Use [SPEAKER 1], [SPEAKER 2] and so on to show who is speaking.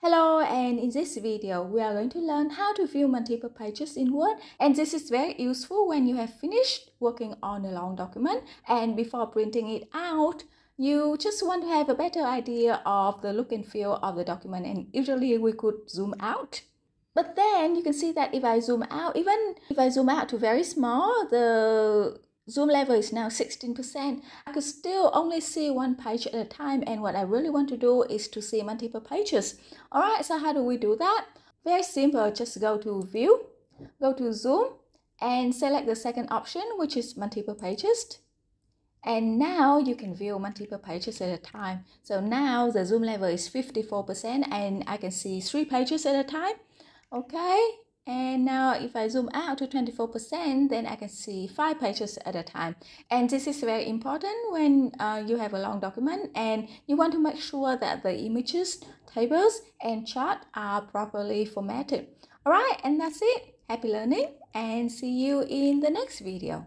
[SPEAKER 1] Hello and in this video we are going to learn how to view multiple pages in Word and this is very useful when you have finished working on a long document and before printing it out you just want to have a better idea of the look and feel of the document and usually we could zoom out. But then you can see that if I zoom out even if I zoom out to very small the Zoom level is now 16%. I could still only see one page at a time and what I really want to do is to see multiple pages. Alright, so how do we do that? Very simple, just go to View, go to Zoom and select the second option which is multiple pages. And now you can view multiple pages at a time. So now the zoom level is 54% and I can see three pages at a time. Okay, and now if I zoom out to 24%, then I can see five pages at a time. And this is very important when uh, you have a long document and you want to make sure that the images, tables, and chart are properly formatted. Alright, and that's it. Happy learning and see you in the next video.